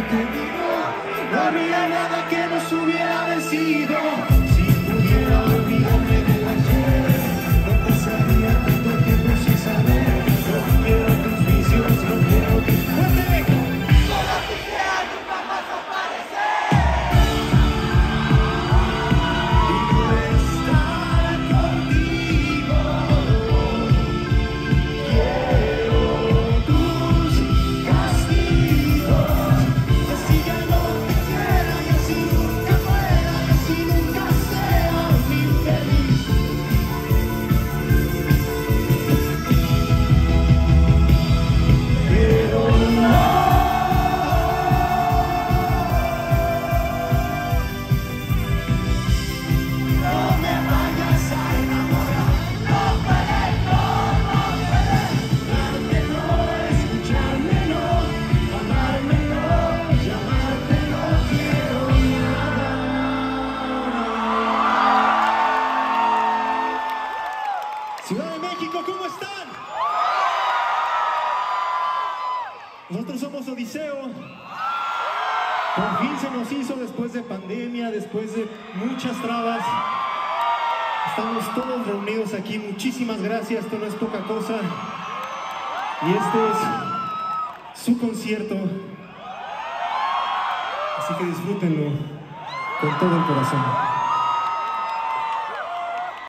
no había nada que nos hubiera vencido. Si pudiera Por fin se nos hizo después de pandemia, después de muchas trabas. Estamos todos reunidos aquí. Muchísimas gracias, esto no es poca cosa. Y este es su concierto. Así que disfrútenlo con todo el corazón.